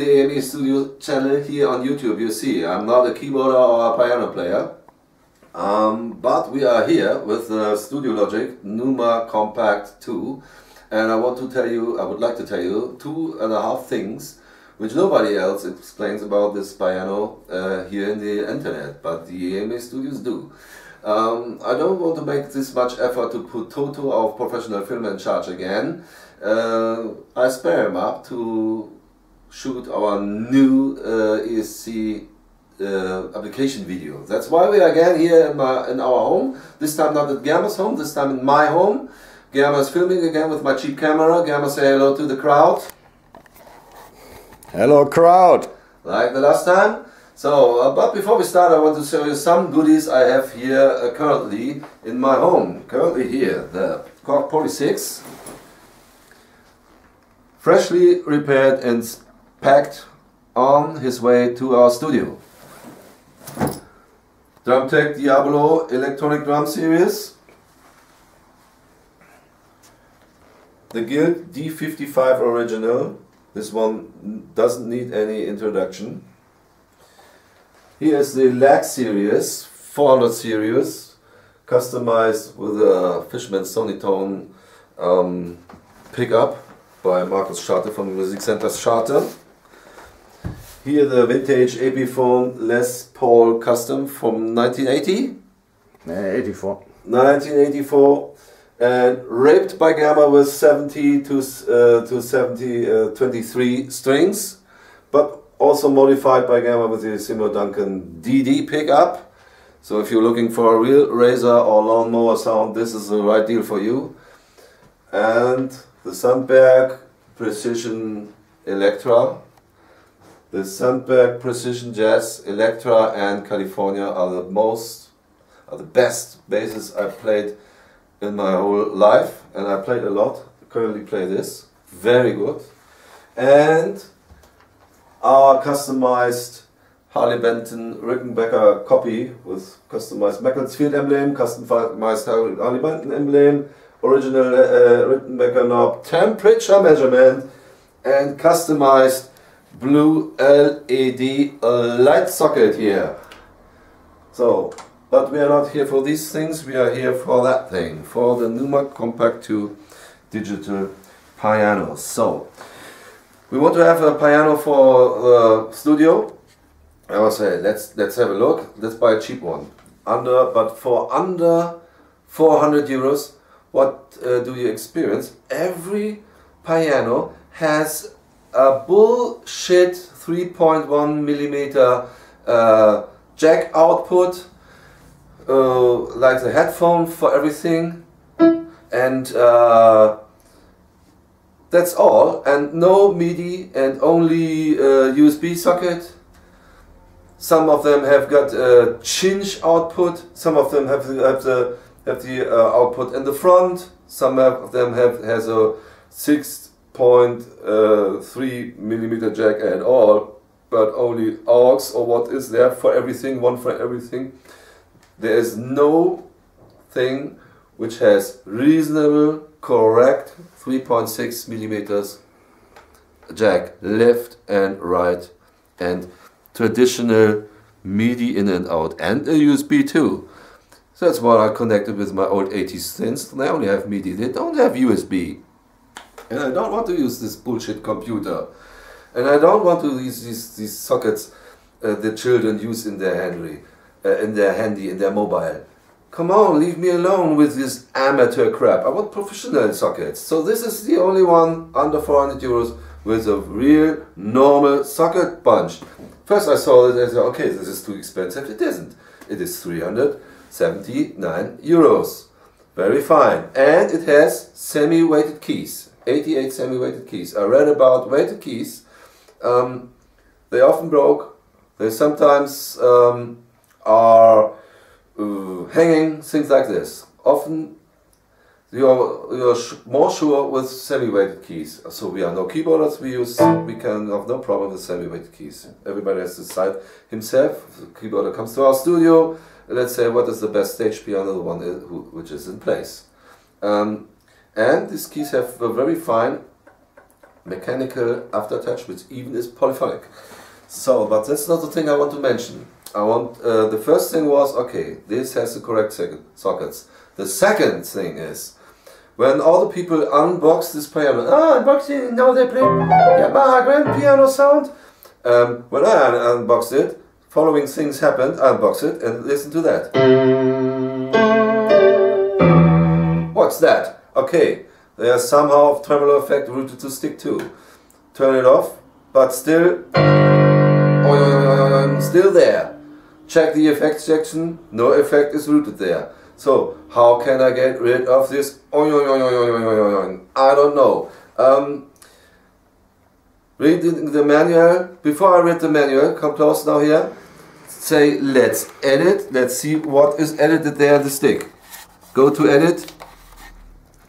The EME Studio channel here on YouTube. You see, I'm not a keyboarder or a piano player, um, but we are here with the Studiologic Numa Compact 2 and I want to tell you, I would like to tell you two and a half things which nobody else explains about this piano uh, here in the internet, but the EME Studios do. Um, I don't want to make this much effort to put Toto, our professional film, in charge again. Uh, I spare him up to shoot our new uh, ESC uh, application video. That's why we are again here in, my, in our home. This time not at Guillermo's home, this time in my home. Guillermo is filming again with my cheap camera. Guillermo say hello to the crowd. Hello crowd! Like the last time. So, uh, but before we start I want to show you some goodies I have here uh, currently in my home. Currently here, the Korg Poly 6. Freshly repaired and packed on his way to our studio. Drumtec Diablo Electronic Drum Series. The Guild D55 Original. This one doesn't need any introduction. Here is the LAG series, 400 series, customized with a Fishman Sonitone um, pickup by Markus Scharte from Music Center Scharte. Here the vintage AP Epiphone Les Paul Custom from 1980. 84. 1984 and raped by Gamma with 70 to, uh, to 70, uh, 23 strings, but also modified by Gamma with the Seymour Duncan DD pickup. So if you're looking for a real razor or lawnmower sound, this is the right deal for you. And the Sandberg Precision Electra the Sandberg Precision Jazz, Electra and California are the most, are the best basses I've played in my whole life and I played a lot, currently play this, very good. And our customized Harley Benton Rickenbacker copy with customized Macclesfield emblem, customized Harley Benton emblem, original uh, Rickenbacker knob, temperature measurement and customized blue LED light socket here. So, but we are not here for these things, we are here for that thing, for the Numa Compact 2 digital piano. So, we want to have a piano for the studio. I will say, let's let's have a look. Let's buy a cheap one. Under, but for under 400 euros, what uh, do you experience? Every piano has a bullshit 3.1 millimeter uh, jack output, uh, like the headphone for everything, and uh, that's all. And no MIDI and only USB uh, socket. Some of them have got a cinch output. Some of them have the have the have the uh, output in the front. Some of them have has a six Uh, 0.3 millimeter jack at all, but only aux or what is there for everything, one for everything. There is no thing which has reasonable, correct 3.6 millimeters jack left and right and traditional MIDI in and out and a USB too. So that's why I connected with my old 80s synths. They only have MIDI, they don't have USB. And I don't want to use this bullshit computer. And I don't want to use these, these sockets uh, the children use in their handy, uh, in their handy, in their mobile. Come on, leave me alone with this amateur crap. I want professional sockets. So this is the only one under 400 euros with a real normal socket bunch. First I saw it and I said, okay, this is too expensive. It isn't. It is 379 euros. Very fine. And it has semi-weighted keys. 88 semi-weighted keys. I read about weighted keys. Um, they often broke. They sometimes um, are uh, hanging, things like this. Often you're, you're more sure with semi-weighted keys. So we are no keyboarders, we use, we can have no problem with semi-weighted keys. Everybody has to decide himself. The keyboarder comes to our studio, let's say what is the best stage piano, the one which is in place. Um, and these keys have a very fine mechanical aftertouch which even is polyphonic. So, but that's not the thing I want to mention. I want uh, the first thing was okay, this has the correct sockets. The second thing is when all the people unbox this piano, ah, unboxing, now they play Yamaha Grand Piano Sound. Um, when I unboxed it, following things happened, I unbox it and listen to that. What's that? Okay, there's somehow tremolo effect routed to stick 2. Turn it off, but still, still there. Check the effects section, no effect is routed there. So, how can I get rid of this? I don't know. Um, read the manual. Before I read the manual, come close now here. Say, let's edit. Let's see what is edited there the stick. Go to edit.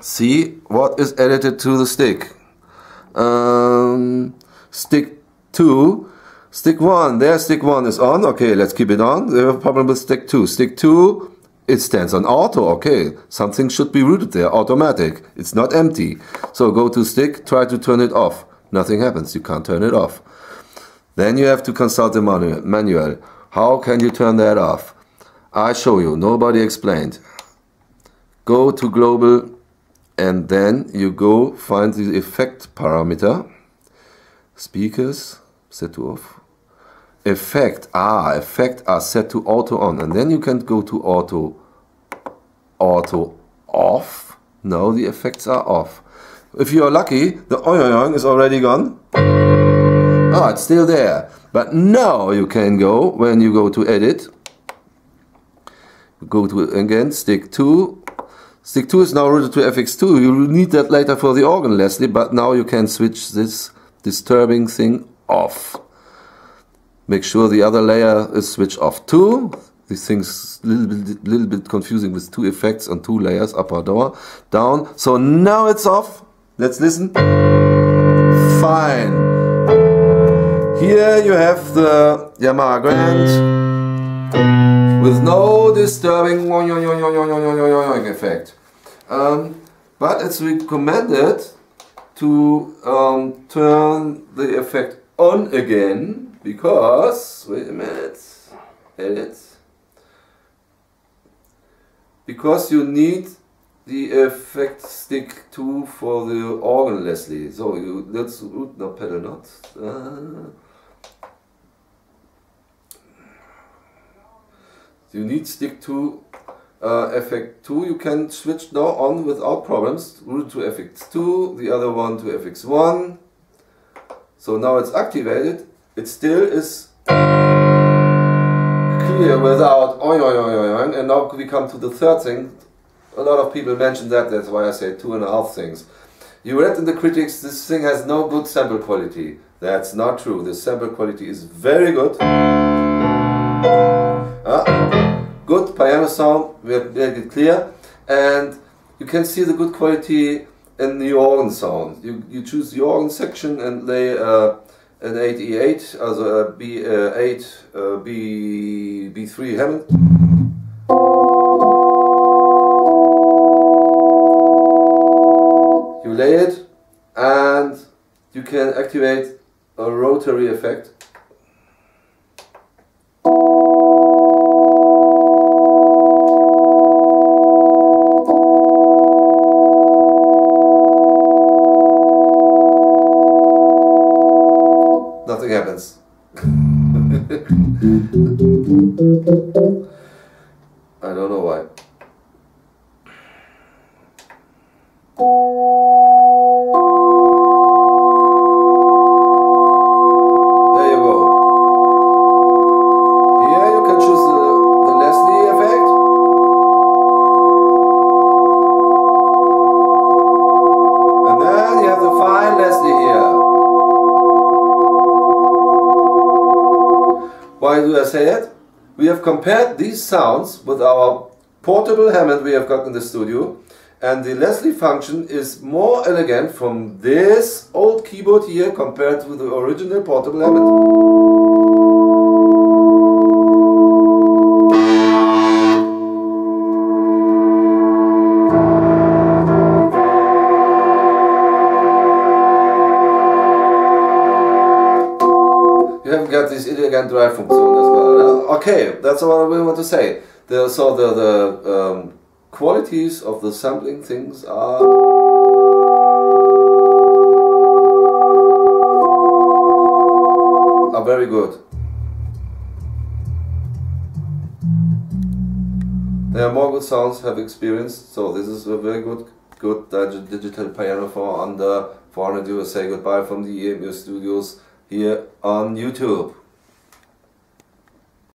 See what is edited to the stick. Um, stick 2 Stick 1, there stick 1 is on, okay, let's keep it on. We have a problem with stick 2. Stick 2, it stands on auto, okay. Something should be routed there, automatic. It's not empty. So go to stick, try to turn it off. Nothing happens, you can't turn it off. Then you have to consult the manual. How can you turn that off? I show you, nobody explained. Go to global and then you go find the effect parameter, speakers, set to off, effect ah effect are set to auto on. And then you can go to auto auto off. No the effects are off. If you are lucky the oyoyoing is already gone. Ah it's still there. But now you can go when you go to edit. Go to again stick 2 stick 2 is now routed to fx2 you will need that later for the organ Leslie but now you can switch this disturbing thing off Make sure the other layer is switched off too. These things a little bit, little bit confusing with two effects on two layers, up or down. down. So now it's off. Let's listen. Fine. Here you have the Yamaha Grand with no disturbing effect. Um, but it's recommended to um, turn the effect on again because, wait a minute, edit, because you need the effect stick 2 for the organ Leslie. So you let's root no pedal not. Uh, you need stick 2 uh, effect 2 you can switch now on without problems root to fx2 the other one to fx1 so now it's activated it still is clear without. And now we come to the third thing. A lot of people mention that, that's why I say two and a half things. You read in the critics, this thing has no good sample quality. That's not true. The sample quality is very good. Uh, good piano sound, make it clear. And you can see the good quality in the organ sound. You, you choose the organ section and lay uh, an 8E8, also a B8, uh, B, B3 Hammond. You lay it and you can activate a rotary effect mm -hmm. Why do I say it? We have compared these sounds with our portable Hammond we have got in the studio and the Leslie function is more elegant from this old keyboard here compared to the original portable Hammond. Got this elegant drive funktion as well. Okay, that's what really want to say. The, so the, the um, qualities of the sampling things are are very good. There are more good sounds have experienced, so this is a very good good digital piano for under 400 euros. Say goodbye from the EME studios here on YouTube.